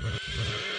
Thank you.